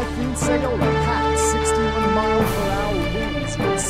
Typhoon Saola packed 61 mile per hour winds with